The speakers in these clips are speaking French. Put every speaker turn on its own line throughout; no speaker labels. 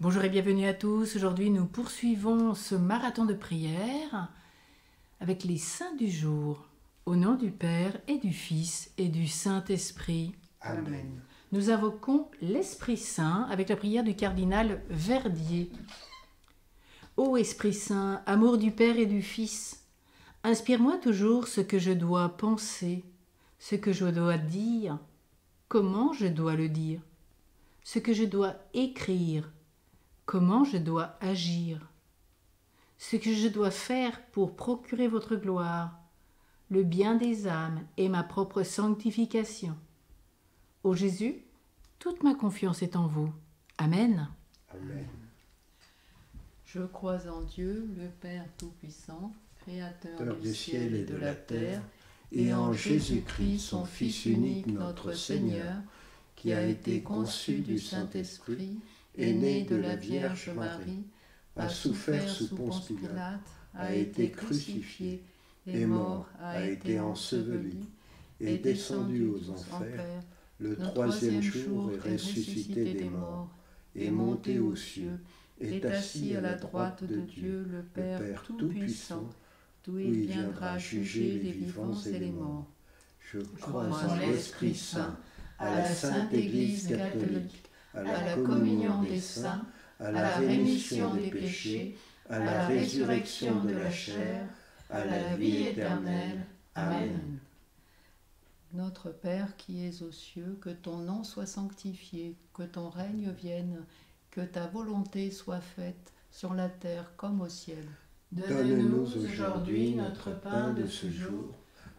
Bonjour et bienvenue à tous. Aujourd'hui, nous poursuivons ce marathon de prière avec les saints du jour. Au nom du Père et du Fils et du Saint-Esprit.
Amen.
Nous invoquons l'Esprit Saint avec la prière du cardinal Verdier. Ô Esprit Saint, amour du Père et du Fils, inspire-moi toujours ce que je dois penser, ce que je dois dire, comment je dois le dire, ce que je dois écrire, comment je dois agir, ce que je dois faire pour procurer votre gloire, le bien des âmes et ma propre sanctification. Ô Jésus, toute ma confiance est en vous. Amen.
Amen.
Je crois en Dieu, le Père Tout-Puissant, Créateur
Père
du ciel et de la terre,
et en Jésus-Christ, son Fils unique, notre Seigneur, qui a été conçu du Saint-Esprit, est né de la Vierge Marie, a souffert sous Ponce Pilate, a été crucifié, est mort, a été enseveli, est descendu aux enfers, le troisième jour est ressuscité des morts, est monté aux cieux, est assis à la droite de Dieu le Père Tout-Puissant, d'où il viendra juger les vivants et les morts. Je crois en l'Esprit Saint, à la Sainte Église catholique, à la communion des saints, à la rémission des péchés, à la résurrection de la chair, à la vie éternelle. Amen.
Notre Père qui es aux cieux, que ton nom soit sanctifié, que ton règne vienne, que ta volonté soit faite sur la terre comme au ciel.
Donne-nous aujourd'hui notre pain de ce jour.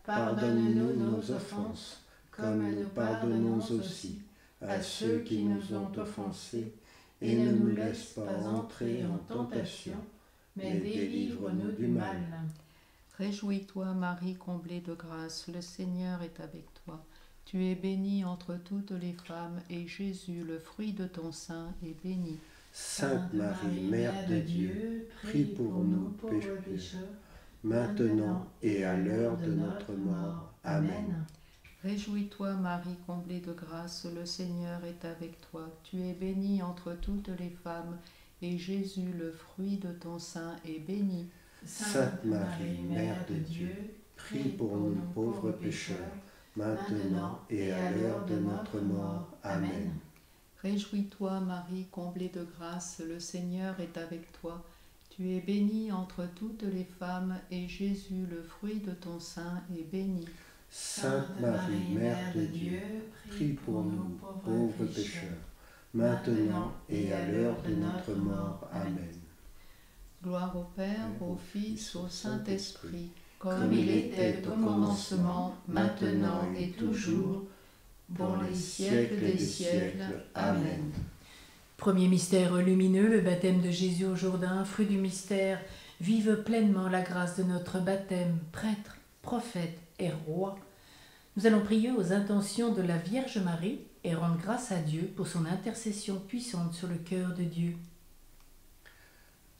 Pardonne-nous nos offenses, comme nous pardonnons aussi à ceux qui nous ont offensés, et ne nous laisse pas entrer en tentation, mais délivre-nous du mal.
Réjouis-toi, Marie, comblée de grâce, le Seigneur est avec toi. Tu es bénie entre toutes les femmes, et Jésus, le fruit de ton sein, est béni.
Sainte Marie, Mère de Dieu, prie pour nous pauvres pécheurs, maintenant et à l'heure de notre mort. Amen.
Réjouis-toi, Marie, comblée de grâce, le Seigneur est avec toi. Tu es bénie entre toutes les femmes, et Jésus, le fruit de ton sein, est béni.
Sainte Marie, Mère de Dieu, prie pour nous pauvres pécheurs, maintenant et à l'heure de notre mort. Amen.
Réjouis-toi, Marie, comblée de grâce, le Seigneur est avec toi. Tu es bénie entre toutes les femmes, et Jésus, le fruit de ton sein, est béni.
Sainte Marie, Mère de Dieu, prie pour nous pauvres pécheurs, maintenant et à l'heure de notre mort. Amen.
Gloire au Père, au Fils, au Saint-Esprit,
comme il était au commencement, maintenant et toujours, pour les siècles des siècles. Amen.
Premier mystère lumineux, le baptême de Jésus au Jourdain, fruit du mystère, vive pleinement la grâce de notre baptême, prêtre, prophète et roi. Nous allons prier aux intentions de la Vierge Marie et rendre grâce à Dieu pour son intercession puissante sur le cœur de Dieu.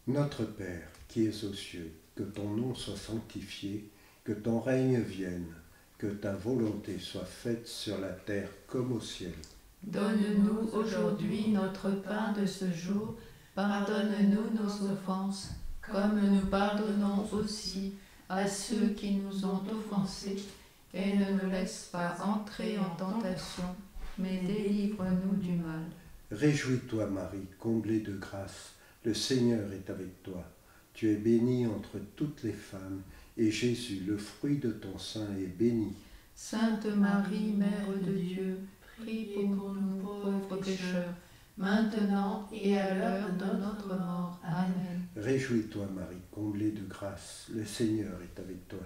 Notre Père, qui es aux cieux, que ton nom soit sanctifié, que ton règne vienne, que ta volonté soit faite sur la terre comme au ciel.
Donne-nous aujourd'hui notre pain de ce jour. Pardonne-nous nos offenses, comme nous pardonnons aussi à ceux qui nous ont offensés. Et ne nous laisse pas entrer en tentation, mais délivre-nous du mal.
Réjouis-toi, Marie, comblée de grâce. Le Seigneur est avec toi. Tu es bénie entre toutes les femmes, et Jésus, le fruit de ton sein, est béni.
Sainte Marie, Mère de Dieu, prie pour nous pauvres pécheurs, maintenant et à l'heure de notre mort. Amen.
Réjouis-toi, Marie, comblée de grâce. Le Seigneur est avec toi.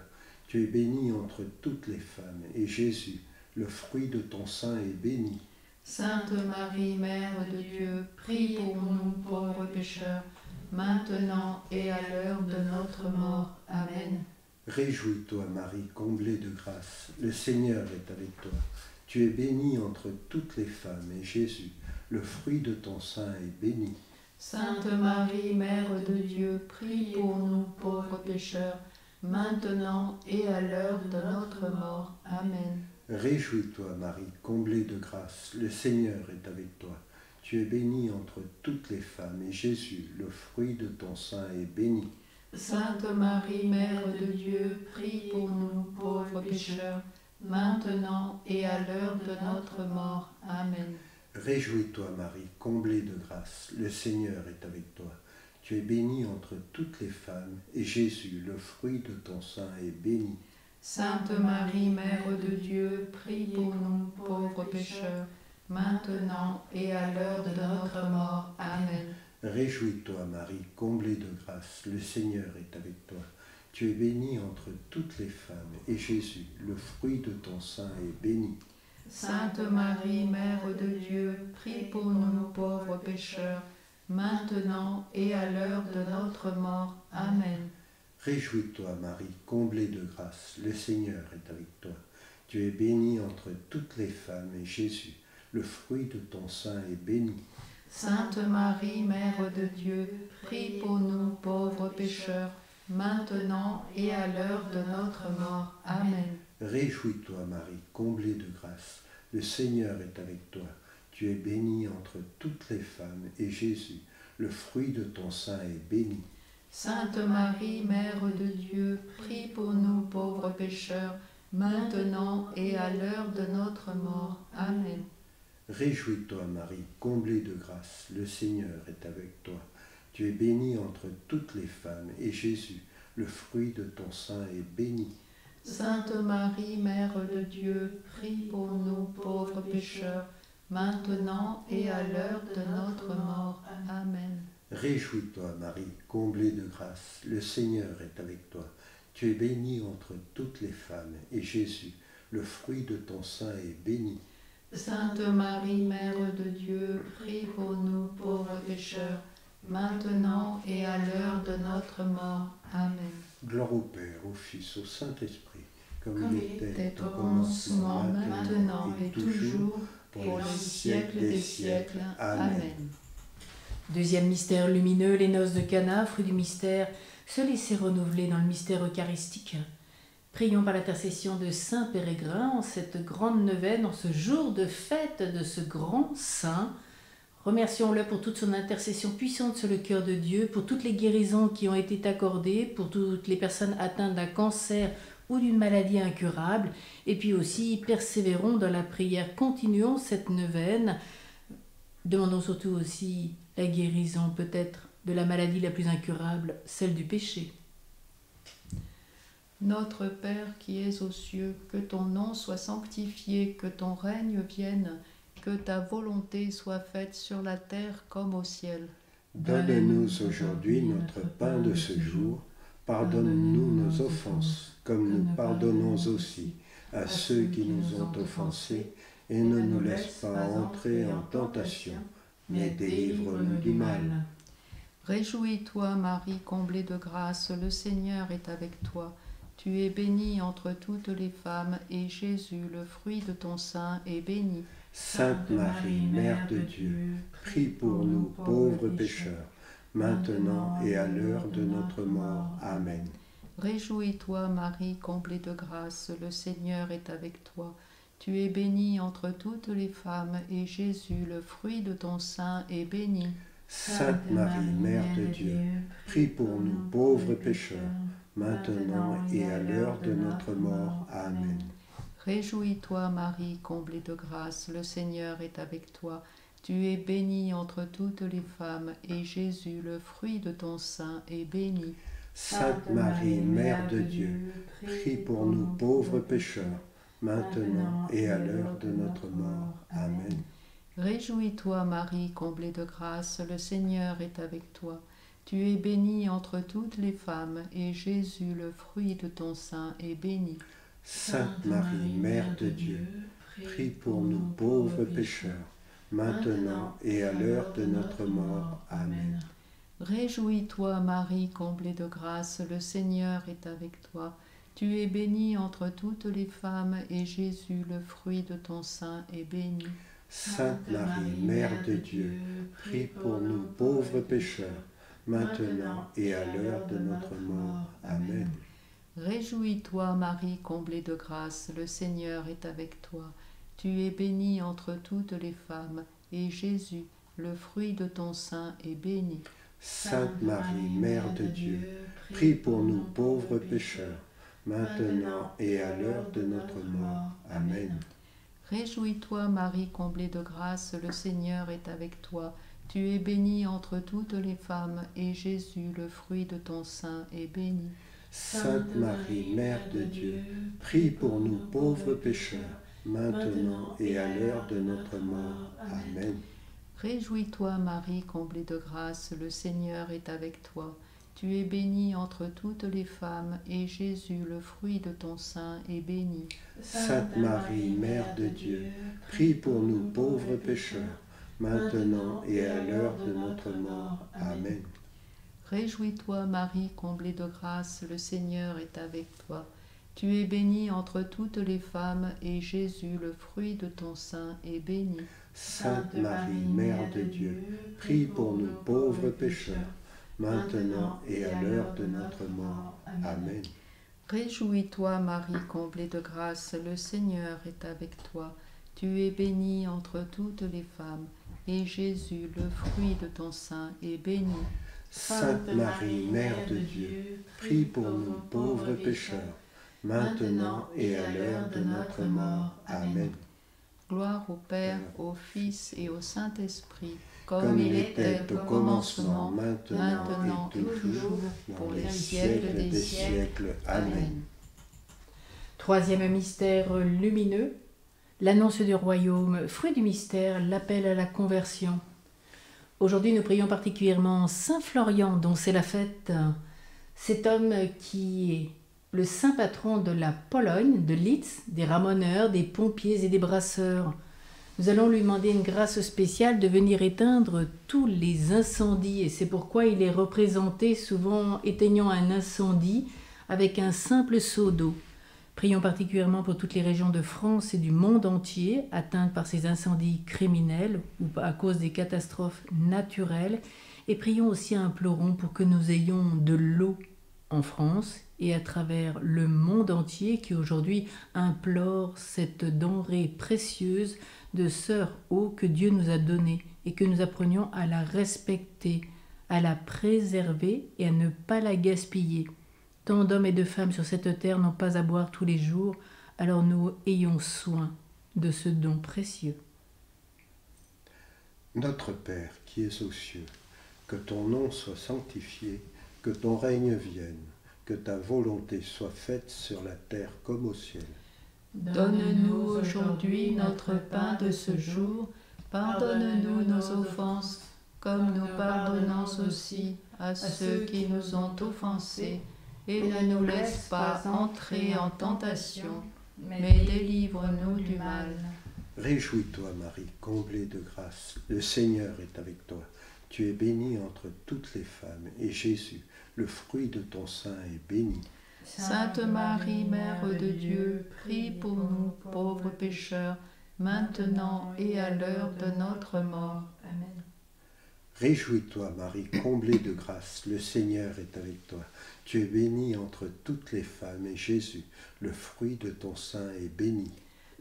Tu es bénie entre toutes les femmes, et Jésus, le fruit de ton sein, est béni.
Sainte Marie, Mère de Dieu, prie pour nous pauvres pécheurs, maintenant et à l'heure de notre mort. Amen.
Réjouis-toi, Marie, comblée de grâce. Le Seigneur est avec toi. Tu es bénie entre toutes les femmes, et Jésus, le fruit de ton sein, est béni.
Sainte Marie, Mère de Dieu, prie pour nous pauvres pécheurs, maintenant et à l'heure de notre mort. Amen.
Réjouis-toi, Marie, comblée de grâce. Le Seigneur est avec toi. Tu es bénie entre toutes les femmes, et Jésus, le fruit de ton sein, est béni.
Sainte Marie, Mère de Dieu, prie pour nous pauvres pécheurs, maintenant et à l'heure de notre mort. Amen.
Réjouis-toi, Marie, comblée de grâce, le Seigneur est avec toi. Tu es bénie entre toutes les femmes, et Jésus, le fruit de ton sein, est béni.
Sainte Marie, Mère de Dieu, prie pour nous pauvres pécheurs, maintenant et à l'heure de notre mort. Amen.
Réjouis-toi, Marie, comblée de grâce, le Seigneur est avec toi. Tu es bénie entre toutes les femmes, et Jésus, le fruit de ton sein, est béni.
Sainte Marie, Mère de Dieu, prie pour nous pauvres pécheurs, maintenant et à l'heure de notre mort. Amen.
Réjouis-toi, Marie, comblée de grâce, le Seigneur est avec toi. Tu es bénie entre toutes les femmes, et Jésus, le fruit de ton sein, est béni.
Sainte Marie, Mère de Dieu, prie pour nous pauvres pécheurs, maintenant et à l'heure de notre mort. Amen.
Réjouis-toi, Marie, comblée de grâce, le Seigneur est avec toi. Tu es bénie entre toutes les femmes, et Jésus, le fruit de ton sein, est béni.
Sainte Marie, Mère de Dieu, prie pour nous pauvres pécheurs, maintenant et à l'heure de notre mort. Amen.
Réjouis-toi, Marie, comblée de grâce, le Seigneur est avec toi. Tu es bénie entre toutes les femmes, et Jésus, le fruit de ton sein, est béni.
Sainte Marie, Mère de Dieu, prie pour nous pauvres pécheurs, maintenant et à l'heure de notre mort. Amen.
Réjouis-toi, Marie, comblée de grâce, le Seigneur est avec toi. Tu es bénie entre toutes les femmes, et Jésus, le fruit de ton sein, est béni.
Sainte Marie, Mère de Dieu, prie pour nous pauvres pécheurs, maintenant et à l'heure de notre mort. Amen.
Gloire au Père, au Fils, au Saint-Esprit,
comme, il était au commencement, maintenant et toujours, pour les siècles des siècles. Amen.
Deuxième mystère lumineux, les noces de Cana, fruit du mystère, se laisser renouveler dans le mystère eucharistique. Prions par l'intercession de Saint Pérégrin en cette grande neuvaine, en ce jour de fête de ce grand saint. Remercions-le pour toute son intercession puissante sur le cœur de Dieu, pour toutes les guérisons qui ont été accordées, pour toutes les personnes atteintes d'un cancer ou d'une maladie incurable. Et puis aussi, persévérons dans la prière, continuons cette neuvaine. Demandons surtout aussi la guérison peut-être de la maladie la plus incurable, celle du péché.
Notre Père qui es aux cieux, que ton nom soit sanctifié, que ton règne vienne, que ta volonté soit faite sur la terre comme au ciel.
Donne-nous aujourd'hui notre pain de ce jour. Pardonne-nous nos offenses, comme nous pardonnons aussi à ceux qui nous ont offensés, et ne nous laisse pas entrer en tentation, mais délivre-nous du mal.
Réjouis-toi, Marie, comblée de grâce, le Seigneur est avec toi. Tu es bénie entre toutes les femmes, et Jésus, le fruit de ton sein, est béni.
Sainte Marie, Mère de Dieu, prie pour nous pauvres pécheurs, maintenant et à l'heure de notre mort. Amen.
Réjouis-toi, Marie, comblée de grâce, le Seigneur est avec toi. Tu es bénie entre toutes les femmes, et Jésus, le fruit de ton sein, est béni.
Sainte Marie, Mère de Dieu, prie pour nous pauvres pécheurs maintenant et à l'heure de notre mort. Amen.
Réjouis-toi, Marie, comblée de grâce, le Seigneur est avec toi. Tu es bénie entre toutes les femmes, et Jésus, le fruit de ton sein, est béni.
Sainte Marie, Mère de Dieu, prie pour nous pauvres pécheurs, maintenant et à l'heure de notre mort. Amen.
Réjouis-toi, Marie, comblée de grâce, le Seigneur est avec toi. Tu es bénie entre toutes les femmes, et Jésus, le fruit de ton sein, est béni.
Sainte Marie, Mère de Dieu, prie pour nous pauvres pécheurs, maintenant et à l'heure de notre mort. Amen.
Réjouis-toi, Marie, comblée de grâce, le Seigneur est avec toi. Tu es bénie entre toutes les femmes, et Jésus, le fruit de ton sein, est béni.
Sainte Marie, Mère de Dieu, prie pour nous pauvres pécheurs maintenant et à l'heure de notre mort. Amen.
Réjouis-toi, Marie, comblée de grâce, le Seigneur est avec toi. Tu es bénie entre toutes les femmes, et Jésus, le fruit de ton sein est béni.
Sainte Marie, Mère de Dieu, prie pour nous pauvres pécheurs, maintenant et à l'heure de notre mort. Amen.
Réjouis-toi Marie, comblée de grâce, le Seigneur est avec toi. Tu es bénie entre toutes les femmes, et Jésus, le fruit de ton sein, est béni.
Sainte Marie, Mère de Dieu, prie pour nous pauvres pécheurs, maintenant et à l'heure de notre mort. Amen.
Réjouis-toi Marie, comblée de grâce, le Seigneur est avec toi. Tu es bénie entre toutes les femmes, et Jésus, le fruit de ton sein, est béni.
Sainte Marie, Mère de Dieu, prie pour nous pauvres pécheurs, maintenant et à l'heure de notre mort. Amen.
Réjouis-toi Marie, comblée de grâce, le Seigneur est avec toi. Tu es bénie entre toutes les femmes, et Jésus, le fruit de ton sein, est béni.
Sainte Marie, Mère de Dieu, prie pour nous pauvres pécheurs, maintenant et à l'heure de notre mort. Amen.
Réjouis-toi Marie, comblée de grâce, le Seigneur est avec toi. Tu es bénie entre toutes les femmes, et Jésus, le fruit de ton sein, est béni.
Sainte Marie, Mère de Dieu, prie pour nous pauvres pécheurs, maintenant et à l'heure de notre mort. Amen.
Gloire au Père, au Fils et au Saint-Esprit,
comme, il était au commencement, maintenant, et toujours, pour les siècles des siècles. Amen.
Troisième mystère lumineux, l'annonce du royaume, fruit du mystère, l'appel à la conversion. Aujourd'hui, nous prions particulièrement Saint Florian, dont c'est la fête. Cet homme qui est le saint patron de la Pologne, de Litz, des ramoneurs, des pompiers et des brasseurs. Nous allons lui demander une grâce spéciale de venir éteindre tous les incendies et c'est pourquoi il est représenté souvent éteignant un incendie avec un simple seau d'eau. Prions particulièrement pour toutes les régions de France et du monde entier atteintes par ces incendies criminels ou à cause des catastrophes naturelles et prions aussi implorons pour que nous ayons de l'eau en France et à travers le monde entier qui aujourd'hui implore cette denrée précieuse de sœur eau que Dieu nous a donnée et que nous apprenions à la respecter, à la préserver et à ne pas la gaspiller. Tant d'hommes et de femmes sur cette terre n'ont pas à boire tous les jours, alors nous ayons soin de ce don précieux.
Notre Père qui es aux cieux, que ton nom soit sanctifié, que ton règne vienne, que ta volonté soit faite sur la terre comme au ciel.
Donne-nous aujourd'hui notre pain de ce jour, pardonne-nous nos offenses, comme nous pardonnons aussi à ceux qui nous ont offensés, et ne nous laisse pas entrer en tentation, mais délivre-nous du mal.
Réjouis-toi Marie, comblée de grâce, le Seigneur est avec toi. Tu es bénie entre toutes les femmes, et Jésus, le fruit de ton sein est béni.
Sainte Marie, Mère de Dieu, prie pour nous pauvres pécheurs, maintenant et à l'heure de notre mort. Amen.
Réjouis-toi Marie, comblée de grâce, le Seigneur est avec toi. Tu es bénie entre toutes les femmes, et Jésus, le fruit de ton sein est béni.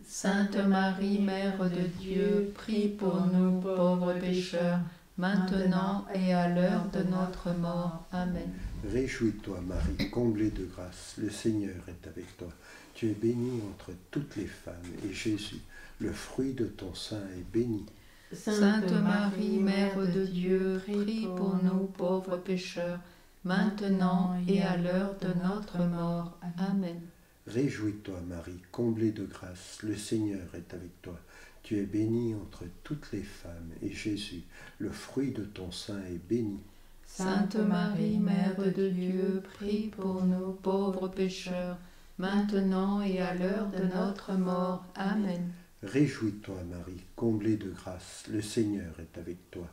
Sainte Marie, Mère de Dieu, prie pour nous pauvres pécheurs, maintenant et à l'heure de notre mort. Amen.
Réjouis-toi, Marie, comblée de grâce, le Seigneur est avec toi. Tu es bénie entre toutes les femmes, et Jésus, le fruit de ton sein, est béni.
Sainte Marie, Mère de Dieu, prie pour nous pauvres pécheurs, maintenant et à l'heure de notre mort. Amen.
Réjouis-toi, Marie, comblée de grâce, le Seigneur est avec toi. Tu es bénie entre toutes les femmes, et Jésus, le fruit de ton sein, est béni.
Sainte Marie, Mère de Dieu, prie pour nous pauvres pécheurs, maintenant et à l'heure de notre mort. Amen.
Réjouis-toi, Marie, comblée de grâce, le Seigneur est avec toi.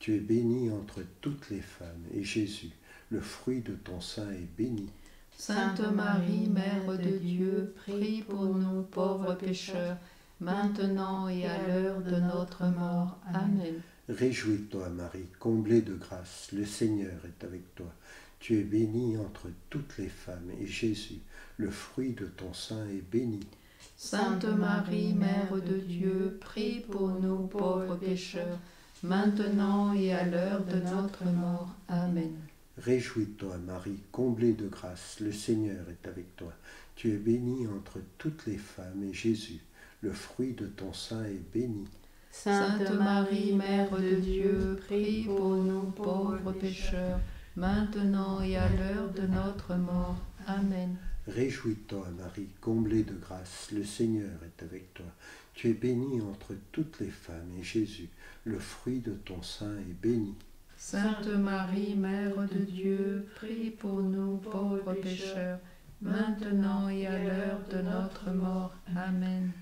Tu es bénie entre toutes les femmes, et Jésus, le fruit de ton sein, est béni.
Sainte Marie, Mère de Dieu, prie pour nous pauvres pécheurs, maintenant et à l'heure de notre mort. Amen.
Réjouis-toi, Marie, comblée de grâce, le Seigneur est avec toi. Tu es bénie entre toutes les femmes, et Jésus, le fruit de ton sein, est béni.
Sainte Marie, Mère de Dieu, prie pour nous pauvres pécheurs, maintenant et à l'heure de notre mort. Amen.
Réjouis-toi, Marie, comblée de grâce, le Seigneur est avec toi. Tu es bénie entre toutes les femmes, et Jésus, le fruit de ton sein, est béni.
Sainte Marie, Mère de Dieu, prie pour nous pauvres pécheurs, maintenant et à l'heure de notre mort. Amen.
Réjouis-toi, Marie, comblée de grâce, le Seigneur est avec toi. Tu es bénie entre toutes les femmes, et Jésus, le fruit de ton sein, est béni.
Sainte Marie, Mère de Dieu, prie pour nous pauvres pécheurs, maintenant et à l'heure de notre mort. Amen.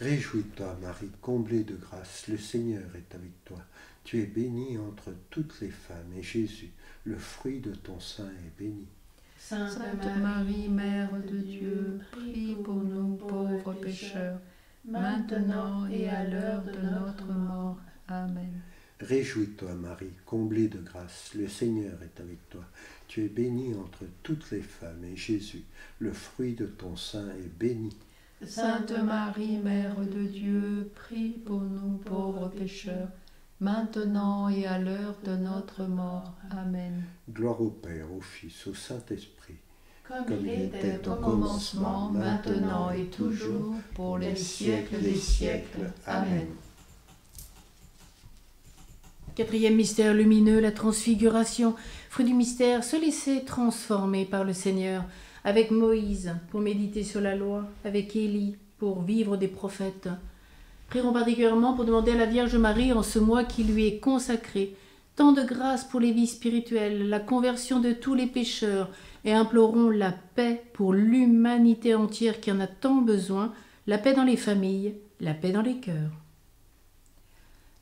Réjouis-toi, Marie, comblée de grâce, le Seigneur est avec toi. Tu es bénie entre toutes les femmes, et Jésus, le fruit de ton sein, est béni.
Sainte Marie, Mère de Dieu, prie pour nous pauvres pécheurs, maintenant et à l'heure de notre mort. Amen.
Réjouis-toi, Marie, comblée de grâce, le Seigneur est avec toi. Tu es bénie entre toutes les femmes, et Jésus, le fruit de ton sein, est béni.
Sainte Marie, Mère de Dieu, prie pour nous pauvres pécheurs, maintenant et à l'heure de notre mort. Amen.
Gloire au Père, au Fils, au Saint-Esprit.
Comme, il était au commencement, maintenant et toujours, pour les siècles des siècles. Amen.
Quatrième mystère lumineux, la transfiguration. Fruit du mystère, se laisser transformer par le Seigneur, avec Moïse pour méditer sur la loi, avec Élie pour vivre des prophètes. Prierons particulièrement pour demander à la Vierge Marie en ce mois qui lui est consacré tant de grâce pour les vies spirituelles, la conversion de tous les pécheurs, et implorons la paix pour l'humanité entière qui en a tant besoin, la paix dans les familles, la paix dans les cœurs.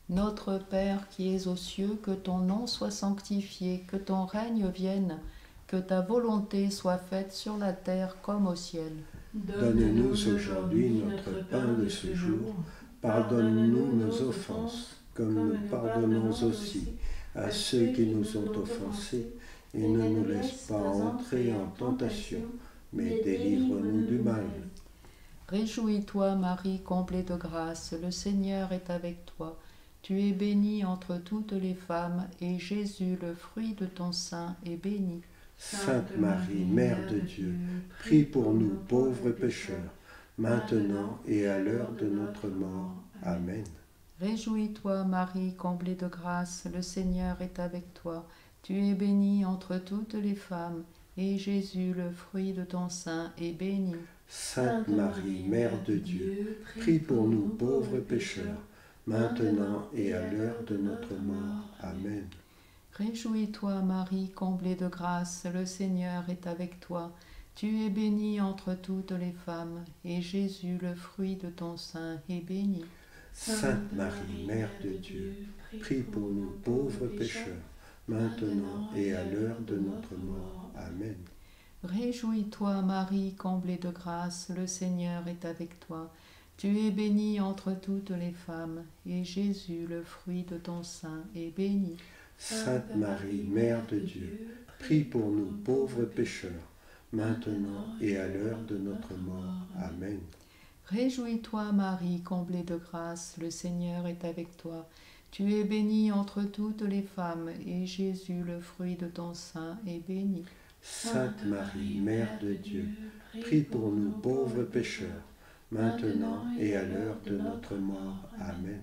Notre Père qui es aux cieux, que ton nom soit sanctifié, que ton règne vienne, que ta volonté soit faite sur la terre comme au ciel.
Donne-nous aujourd'hui notre pain de ce jour. Pardonne-nous nos offenses, comme nous pardonnons aussi à ceux qui nous ont offensés, et ne nous laisse pas entrer en tentation, mais délivre-nous du mal.
Réjouis-toi, Marie, comblée de grâce, le Seigneur est avec toi. Tu es bénie entre toutes les femmes, et Jésus, le fruit de ton sein, est béni.
Sainte Marie, Mère de Dieu, prie pour nous pauvres pécheurs, maintenant et à l'heure de notre mort. Amen.
Réjouis-toi, Marie, comblée de grâce, le Seigneur est avec toi. Tu es bénie entre toutes les femmes, et Jésus, le fruit de ton sein, est béni.
Sainte Marie, Mère de Dieu, prie pour nous pauvres pécheurs, maintenant et à l'heure de notre mort. Amen.
Réjouis-toi, Marie, comblée de grâce, le Seigneur est avec toi. Tu es bénie entre toutes les femmes, et Jésus, le fruit de ton sein, est béni.
Sainte Marie, Mère de Dieu, prie pour nous pauvres pécheurs, maintenant et à l'heure de notre mort. Amen.
Réjouis-toi, Marie, comblée de grâce, le Seigneur est avec toi. Tu es bénie entre toutes les femmes, et Jésus, le fruit de ton sein, est béni.
Sainte Marie, Mère de Dieu, prie pour nous pauvres pécheurs, maintenant et à l'heure de notre mort. Amen.
Réjouis-toi, Marie, comblée de grâce, le Seigneur est avec toi. Tu es bénie entre toutes les femmes, et Jésus, le fruit de ton sein, est béni.
Sainte Marie, Mère de Dieu, prie pour nous pauvres pécheurs, maintenant et à l'heure de notre mort. Amen.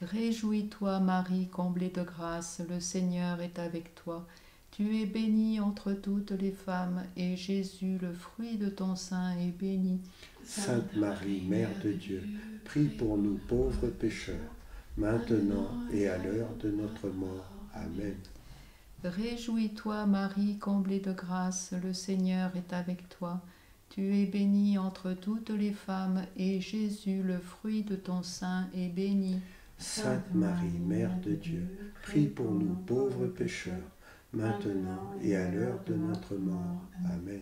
Réjouis-toi, Marie, comblée de grâce, le Seigneur est avec toi. Tu es bénie entre toutes les femmes, et Jésus, le fruit de ton sein, est béni.
Sainte Marie, Mère de Dieu, prie pour nous pauvres pécheurs, maintenant et à l'heure de notre mort. Amen.
Réjouis-toi, Marie, comblée de grâce, le Seigneur est avec toi. Tu es bénie entre toutes les femmes, et Jésus, le fruit de ton sein, est béni.
Sainte Marie, Mère de Dieu, prie pour nous pauvres pécheurs, maintenant et à l'heure de notre mort. Amen.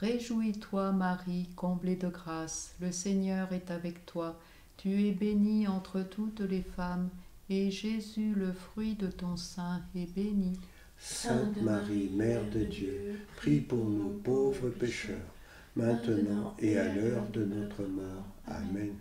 Réjouis-toi, Marie, comblée de grâce, le Seigneur est avec toi. Tu es bénie entre toutes les femmes, et Jésus, le fruit de ton sein, est béni.
Sainte Marie, Mère de Dieu, prie pour nous pauvres pécheurs, maintenant et à l'heure de notre mort. Amen.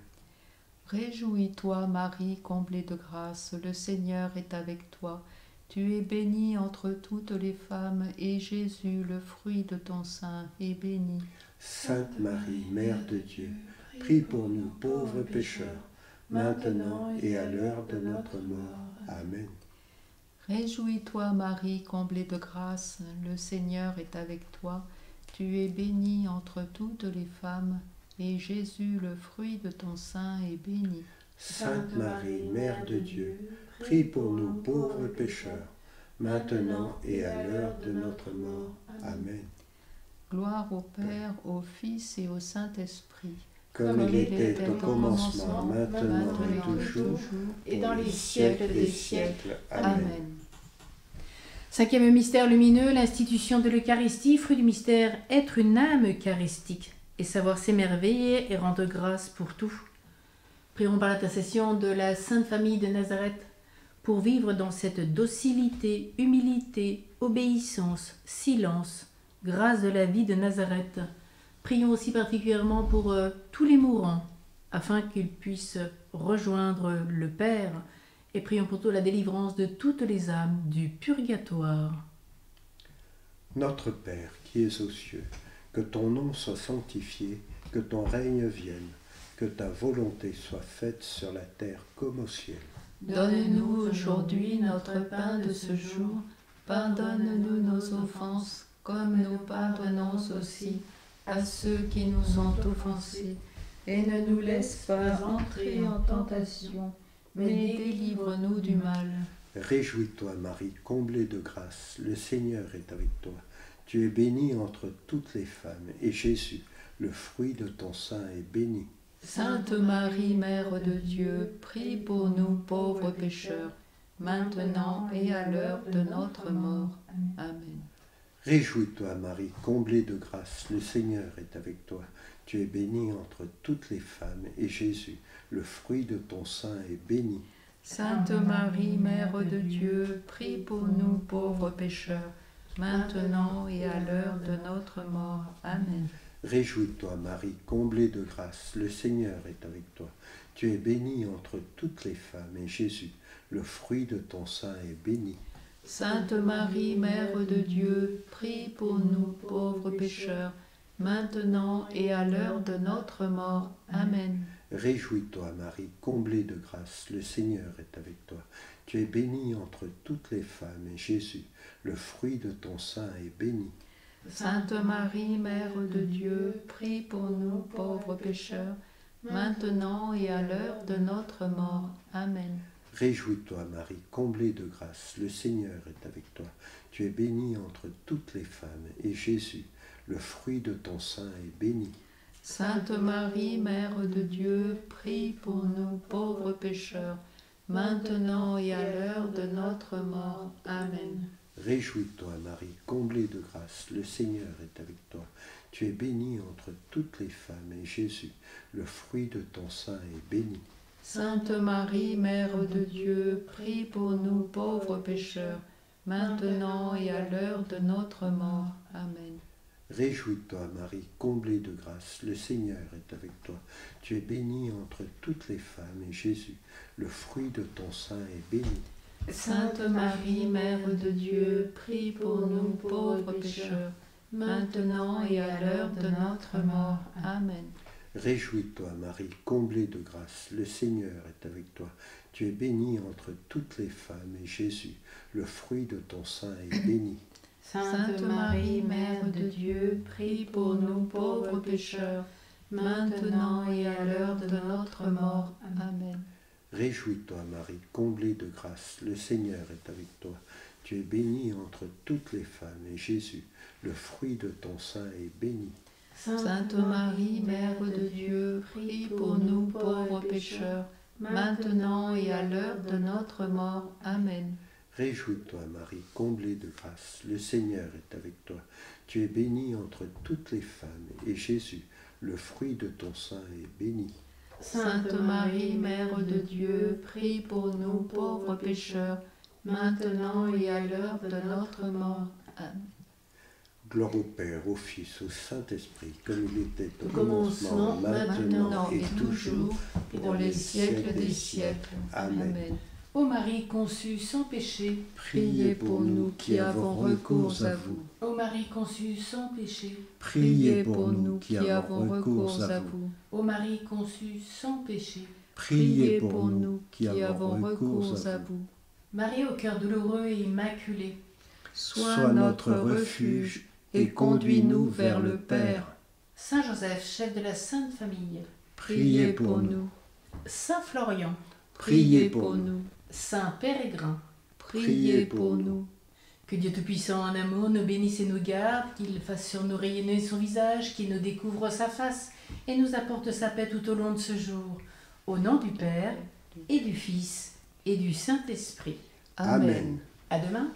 Réjouis-toi, Marie, comblée de grâce, le Seigneur est avec toi. Tu es bénie entre toutes les femmes, et Jésus, le fruit de ton sein, est béni.
Sainte Marie, Mère de Dieu, prie pour nous pauvres pécheurs, maintenant et à l'heure de notre mort. Amen.
Réjouis-toi, Marie, comblée de grâce, le Seigneur est avec toi. Tu es bénie entre toutes les femmes, et Jésus, le fruit de ton sein, est béni.
Sainte Marie, Mère de Dieu, prie pour nous pauvres pécheurs, maintenant et à l'heure de notre mort. Amen.
Gloire au Père, au Fils et au Saint-Esprit.
Comme il était au commencement, maintenant et toujours, et dans les siècles des siècles. Amen.
Cinquième mystère lumineux, l'institution de l'Eucharistie, fruit du mystère, être une âme eucharistique et savoir s'émerveiller et rendre grâce pour tout. Prions par l'intercession de la Sainte Famille de Nazareth pour vivre dans cette docilité, humilité, obéissance, silence, grâce de la vie de Nazareth. Prions aussi particulièrement pour euh, tous les mourants, afin qu'ils puissent rejoindre le Père, et prions pour toute la délivrance de toutes les âmes du purgatoire.
Notre Père qui es aux cieux, que ton nom soit sanctifié, que ton règne vienne que ta volonté soit faite sur la terre comme au ciel.
Donne-nous aujourd'hui notre pain de ce jour. Pardonne-nous nos offenses, comme nous pardonnons aussi à ceux qui nous ont offensés. Et ne nous laisse pas entrer en tentation, mais délivre-nous du mal.
Réjouis-toi, Marie, comblée de grâce, le Seigneur est avec toi. Tu es bénie entre toutes les femmes, et Jésus, le fruit de ton sein, est béni.
Sainte Marie, Mère de Dieu, prie pour nous pauvres pécheurs, maintenant et à l'heure de notre mort. Amen.
Réjouis-toi, Marie, comblée de grâce, le Seigneur est avec toi. Tu es bénie entre toutes les femmes, et Jésus, le fruit de ton sein, est béni.
Sainte Marie, Mère de Dieu, prie pour nous pauvres pécheurs, maintenant et à l'heure de notre mort. Amen.
Réjouis-toi, Marie, comblée de grâce, le Seigneur est avec toi. Tu es bénie entre toutes les femmes, et Jésus, le fruit de ton sein, est béni.
Sainte Marie, Mère de Dieu, prie pour nous pauvres pécheurs, maintenant et à l'heure de notre mort. Amen.
Réjouis-toi, Marie, comblée de grâce, le Seigneur est avec toi. Tu es bénie entre toutes les femmes, et Jésus, le fruit de ton sein, est béni.
Sainte Marie, Mère de Dieu, prie pour nous pauvres pécheurs, maintenant et à l'heure de notre mort. Amen.
Réjouis-toi, Marie, comblée de grâce, le Seigneur est avec toi. Tu es bénie entre toutes les femmes, et Jésus, le fruit de ton sein, est béni.
Sainte Marie, Mère de Dieu, prie pour nous pauvres pécheurs, maintenant et à l'heure de notre mort. Amen.
Réjouis-toi, Marie, comblée de grâce, le Seigneur est avec toi. Tu es bénie entre toutes les femmes, et Jésus, le fruit de ton sein, est béni.
Sainte Marie, Mère de Dieu, prie pour nous pauvres pécheurs, maintenant et à l'heure de notre mort. Amen.
Réjouis-toi, Marie, comblée de grâce, le Seigneur est avec toi. Tu es bénie entre toutes les femmes, et Jésus, le fruit de ton sein, est béni.
Sainte Marie, Mère de Dieu, prie pour nous pauvres pécheurs, maintenant et à l'heure de notre mort. Amen.
Réjouis-toi, Marie, comblée de grâce, le Seigneur est avec toi. Tu es bénie entre toutes les femmes, et Jésus, le fruit de ton sein, est béni.
Sainte Marie, Mère de Dieu, prie pour nous pauvres pécheurs, maintenant et à l'heure de notre mort. Amen.
Réjouis-toi, Marie, comblée de grâce, le Seigneur est avec toi. Tu es bénie entre toutes les femmes, et Jésus, le fruit de ton sein, est béni.
Sainte Marie, Mère de Dieu, prie pour nous pauvres pécheurs, maintenant et à l'heure de notre mort. Amen.
Réjouis-toi, Marie, comblée de grâce, le Seigneur est avec toi. Tu es bénie entre toutes les femmes, et Jésus, le fruit de ton sein, est béni.
Sainte Marie, Mère de Dieu, prie pour nous pauvres pécheurs, maintenant et à l'heure de notre mort. Amen.
Gloire au Père, au Fils, au Saint-Esprit, comme il était au, commencement, maintenant,
maintenant
et toujours,
et dans les siècles des siècles.
Amen.
Ô Marie conçue sans péché,
Priez pour nous qui avons recours à vous.
ô Marie conçue sans péché,
Priez pour nous qui avons recours à vous.
ô Marie conçue sans péché.
Priez pour nous qui avons recours à
vous.
Marie au cœur douloureux et immaculé,
Sois notre refuge et conduis-nous vers le Père.
Saint Joseph, chef de la Sainte Famille,
Priez pour nous.
Saint Florian,
Priez pour nous.
Saint Pérégrin,
Priez pour nous.
que Dieu Tout-Puissant en amour nous bénisse et nous garde, qu'il fasse sur nous rayonner son visage, qu'il nous découvre sa face et nous apporte sa paix tout au long de ce jour. Au nom du Père et du Fils et du Saint-Esprit.
Amen.
À demain.